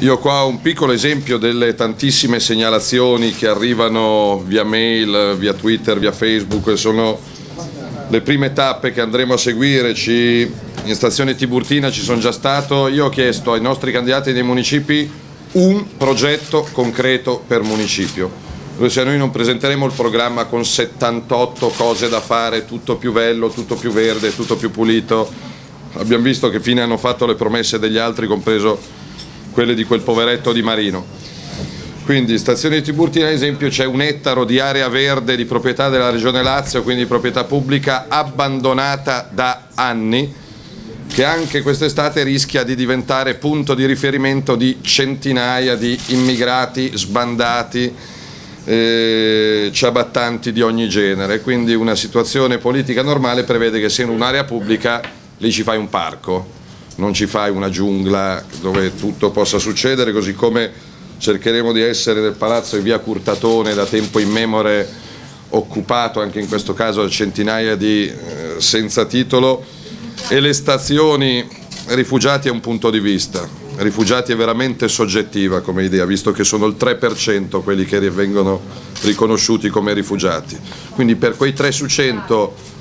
Io qua ho un piccolo esempio delle tantissime segnalazioni che arrivano via mail, via Twitter, via Facebook, sono le prime tappe che andremo a seguire. Ci, in stazione Tiburtina ci sono già stato, io ho chiesto ai nostri candidati dei municipi un progetto concreto per municipio. Se noi non presenteremo il programma con 78 cose da fare, tutto più bello, tutto più verde, tutto più pulito, abbiamo visto che fine hanno fatto le promesse degli altri, compreso quelle di quel poveretto di Marino. Quindi stazione di Tiburtina ad esempio c'è un ettaro di area verde di proprietà della Regione Lazio, quindi proprietà pubblica abbandonata da anni, che anche quest'estate rischia di diventare punto di riferimento di centinaia di immigrati sbandati, eh, ciabattanti di ogni genere. Quindi una situazione politica normale prevede che se in un'area pubblica lì ci fai un parco, non ci fai una giungla dove tutto possa succedere, così come cercheremo di essere nel palazzo di via Curtatone da tempo immemore occupato anche in questo caso da centinaia di eh, senza titolo. E le stazioni rifugiati è un punto di vista, rifugiati è veramente soggettiva come idea, visto che sono il 3% quelli che vengono riconosciuti come rifugiati, quindi per quei 3 su 100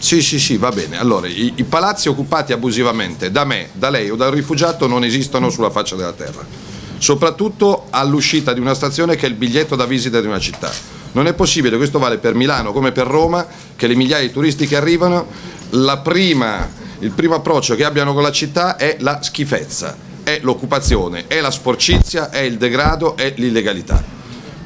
sì, sì, sì, va bene. Allora, i, i, palazzi occupati abusivamente da me, da lei o dal rifugiato non esistono sulla faccia della terra. Soprattutto all'uscita di una stazione che è il biglietto da visita di una città. Non è possibile, questo vale per Milano come per Roma, che le migliaia di turisti che arrivano, prima, il primo approccio che abbiano con la città è la schifezza, è l'occupazione, è la sporcizia, è il degrado, è l'illegalità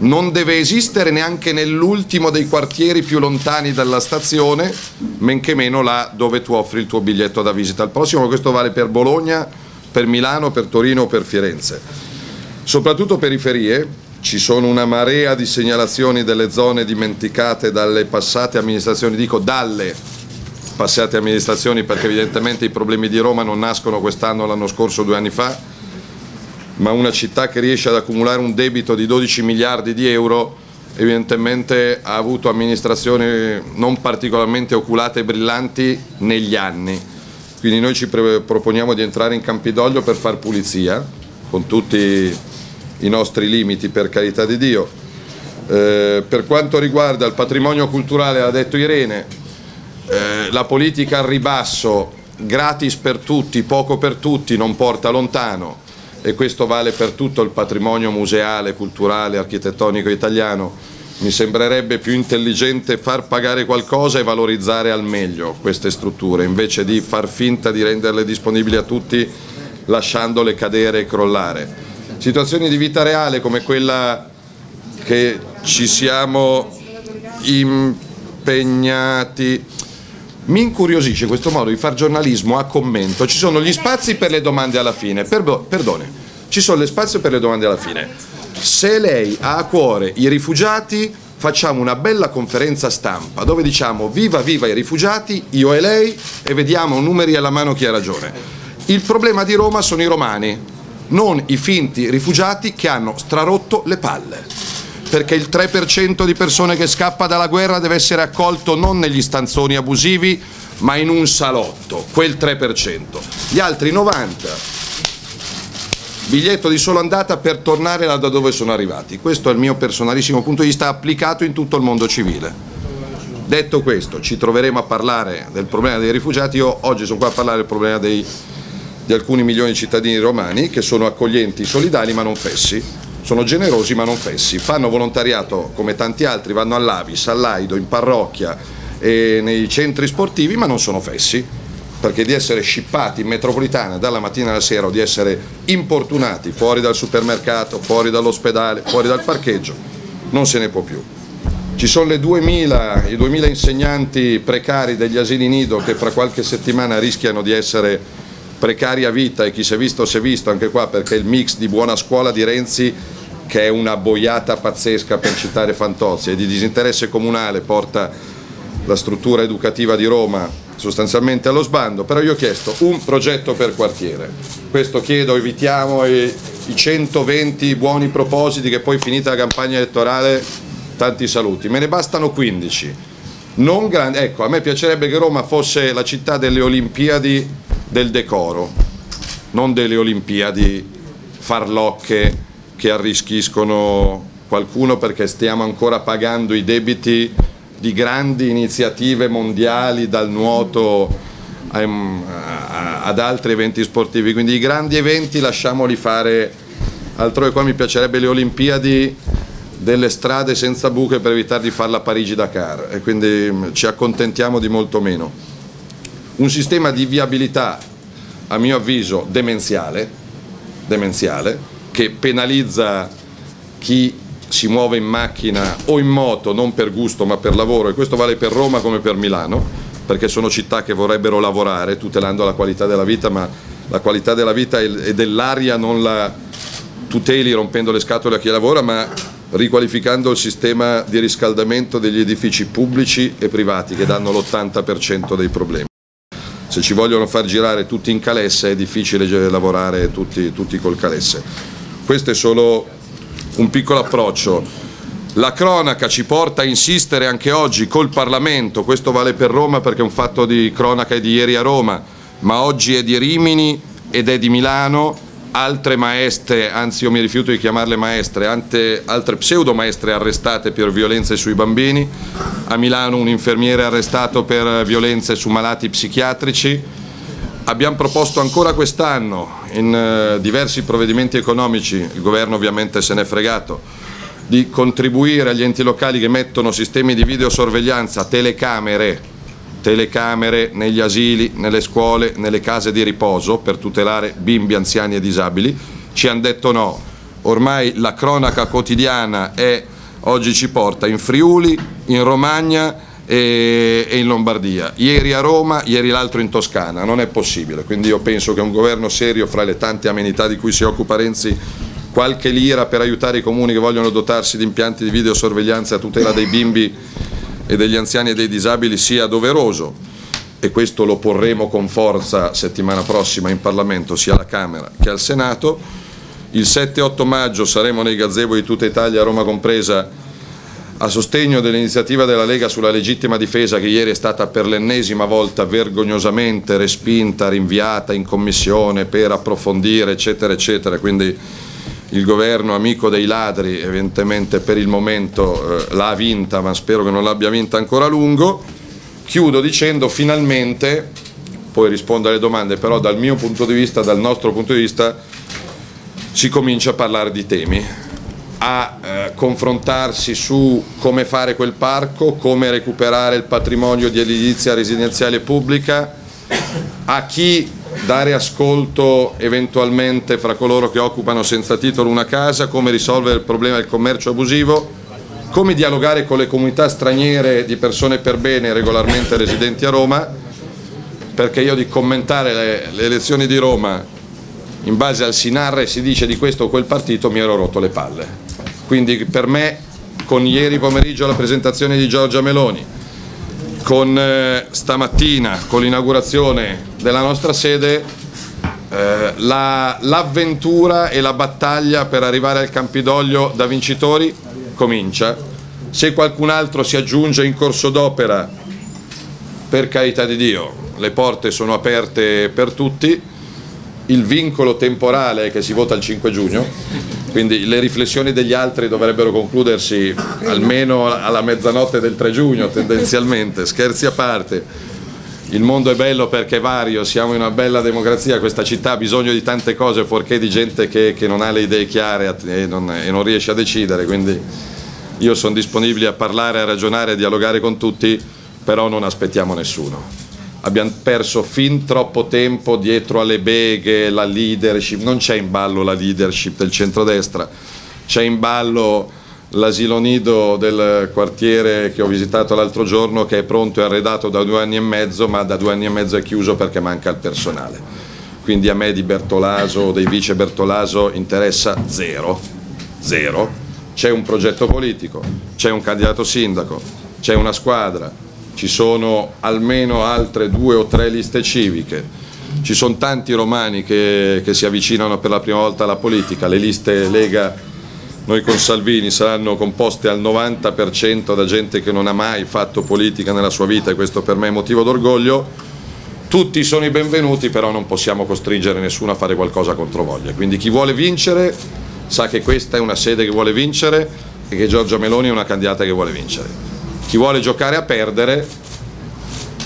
non deve esistere neanche nell'ultimo dei quartieri più lontani dalla stazione, men che meno là dove tu offri il tuo biglietto da visita. Al prossimo, questo vale per Bologna, per Milano, per Torino per Firenze. Soprattutto periferie, ci sono una marea di segnalazioni delle zone dimenticate dalle passate amministrazioni, dico dalle passate amministrazioni perché evidentemente i problemi di Roma non nascono quest'anno, l'anno scorso, due anni fa, ma una città che riesce ad accumulare un debito di 12 miliardi di euro evidentemente ha avuto amministrazioni non particolarmente oculate e brillanti negli anni. Quindi noi ci proponiamo di entrare in Campidoglio per far pulizia, con tutti i nostri limiti per carità di Dio. Eh, per quanto riguarda il patrimonio culturale, ha detto Irene, eh, la politica al ribasso, gratis per tutti, poco per tutti, non porta lontano e questo vale per tutto il patrimonio museale, culturale, architettonico italiano, mi sembrerebbe più intelligente far pagare qualcosa e valorizzare al meglio queste strutture, invece di far finta di renderle disponibili a tutti lasciandole cadere e crollare. Situazioni di vita reale come quella che ci siamo impegnati mi incuriosisce questo modo di fare giornalismo a commento. Ci sono gli spazi per le domande alla fine. perdone, ci sono gli spazi per le domande alla fine. Se lei ha a cuore i rifugiati, facciamo una bella conferenza stampa dove diciamo viva viva i rifugiati, io e lei, e vediamo numeri alla mano chi ha ragione. Il problema di Roma sono i romani, non i finti rifugiati che hanno strarotto le palle perché il 3% di persone che scappa dalla guerra deve essere accolto non negli stanzoni abusivi, ma in un salotto, quel 3%. Gli altri 90 biglietto di solo andata per tornare da dove sono arrivati. Questo è il mio personalissimo punto di vista applicato in tutto il mondo civile. Detto questo, ci troveremo a parlare del problema dei rifugiati. Io oggi sono qua a parlare del problema dei, di alcuni milioni di cittadini romani che sono accoglienti, solidali ma non fessi sono generosi ma non fessi, fanno volontariato come tanti altri, vanno all'Avis, all'Aido, in parrocchia e nei centri sportivi ma non sono fessi, perché di essere scippati in metropolitana dalla mattina alla sera o di essere importunati fuori dal supermercato, fuori dall'ospedale, fuori dal parcheggio, non se ne può più. Ci sono le 2000, i 2000 insegnanti precari degli asili nido che fra qualche settimana rischiano di essere precari a vita e chi si è visto si è visto anche qua perché il mix di buona scuola di Renzi che è una boiata pazzesca per citare Fantozzi e di disinteresse comunale porta la struttura educativa di Roma sostanzialmente allo sbando, però io ho chiesto un progetto per quartiere, questo chiedo, evitiamo i, i 120 buoni propositi che poi finita la campagna elettorale tanti saluti, me ne bastano 15. Non grandi, ecco, a me piacerebbe che Roma fosse la città delle Olimpiadi del decoro, non delle Olimpiadi farlocche che arricchiscono qualcuno perché stiamo ancora pagando i debiti di grandi iniziative mondiali dal nuoto ad altri eventi sportivi, quindi i grandi eventi lasciamoli fare altrove, qua mi piacerebbe le Olimpiadi delle strade senza buche per evitare di farla Parigi-Dakar e quindi mm, ci accontentiamo di molto meno. Un sistema di viabilità, a mio avviso, demenziale, demenziale che penalizza chi si muove in macchina o in moto, non per gusto ma per lavoro, e questo vale per Roma come per Milano, perché sono città che vorrebbero lavorare tutelando la qualità della vita, ma la qualità della vita e dell'aria non la tuteli rompendo le scatole a chi lavora, ma riqualificando il sistema di riscaldamento degli edifici pubblici e privati che danno l'80% dei problemi. Se ci vogliono far girare tutti in calesse è difficile lavorare tutti, tutti col calesse. Questo è solo un piccolo approccio. La cronaca ci porta a insistere anche oggi col Parlamento, questo vale per Roma perché è un fatto di cronaca di ieri a Roma, ma oggi è di Rimini ed è di Milano. Altre maestre, anzi io mi rifiuto di chiamarle maestre, altre pseudo maestre arrestate per violenze sui bambini, a Milano un infermiere arrestato per violenze su malati psichiatrici, abbiamo proposto ancora quest'anno in eh, diversi provvedimenti economici, il governo ovviamente se n'è fregato, di contribuire agli enti locali che mettono sistemi di videosorveglianza, telecamere, telecamere negli asili, nelle scuole, nelle case di riposo per tutelare bimbi, anziani e disabili. Ci hanno detto no, ormai la cronaca quotidiana è, oggi ci porta in Friuli, in Romagna e, in Lombardia. Ieri a Roma, ieri l'altro in Toscana, non è possibile. Quindi io penso che un governo serio, fra le tante amenità di cui si occupa Renzi, qualche lira per aiutare i comuni che vogliono dotarsi di impianti di videosorveglianza a tutela dei bimbi e degli anziani e dei disabili sia doveroso e questo lo porremo con forza settimana prossima in Parlamento sia alla Camera che al Senato. Il 7-8 maggio saremo nei gazebo di tutta Italia, Roma compresa, a sostegno dell'iniziativa della Lega sulla legittima difesa che ieri è stata per l'ennesima volta vergognosamente respinta, rinviata in commissione per approfondire eccetera eccetera, quindi il governo amico dei ladri evidentemente per il momento eh, l'ha vinta ma spero che non l'abbia vinta ancora a lungo. Chiudo dicendo finalmente, poi rispondo alle domande, però dal mio punto di vista, dal nostro punto di vista, si comincia a parlare di temi, a eh, confrontarsi su come fare quel parco, come recuperare il patrimonio di edilizia residenziale pubblica, a chi dare ascolto eventualmente fra coloro che occupano senza titolo una casa, come risolvere il problema del commercio abusivo, come dialogare con le comunità straniere di persone per bene regolarmente residenti a Roma, perché io di commentare le, le elezioni di Roma in base al si narra e si dice di questo o quel partito mi ero rotto le palle. Quindi per me con ieri pomeriggio la presentazione di Giorgia Meloni, con eh, stamattina, con l'inaugurazione della nostra sede, eh, l'avventura la, e la battaglia per arrivare al Campidoglio da vincitori comincia. Se qualcun altro si aggiunge in corso d'opera, per carità di Dio, le porte sono aperte per tutti, il vincolo temporale è che si vota il 5 giugno, quindi le riflessioni degli altri dovrebbero concludersi almeno alla mezzanotte del 3 giugno tendenzialmente, scherzi a parte. Il mondo è bello perché è vario, siamo in una bella democrazia, questa città ha bisogno di tante cose fuorché di gente che, che non ha le idee chiare e non, e non riesce a decidere, quindi io sono disponibile a parlare, a ragionare, a dialogare con tutti, però non aspettiamo nessuno abbiamo perso fin troppo tempo dietro alle beghe, la leadership, non c'è in ballo la leadership del centrodestra, c'è in ballo l'asilo nido del quartiere che ho visitato l'altro giorno che è pronto e arredato da due anni e mezzo ma da due anni e mezzo è chiuso perché manca il personale. Quindi a me di Bertolaso o dei vice Bertolaso interessa zero, zero. C'è un progetto politico, c'è un candidato sindaco, c'è una squadra, ci sono almeno altre due o tre liste civiche, ci sono tanti romani che, che, si avvicinano per la prima volta alla politica, le liste Lega, noi con Salvini, saranno composte al 90% da gente che non ha mai fatto politica nella sua vita e questo per me è motivo d'orgoglio. Tutti sono i benvenuti, però non possiamo costringere nessuno a fare qualcosa contro voglia. Quindi chi vuole vincere sa che questa è una sede che vuole vincere e che Giorgia Meloni è una candidata che vuole vincere. Chi vuole giocare a perdere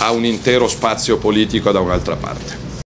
ha un intero spazio politico da un'altra parte.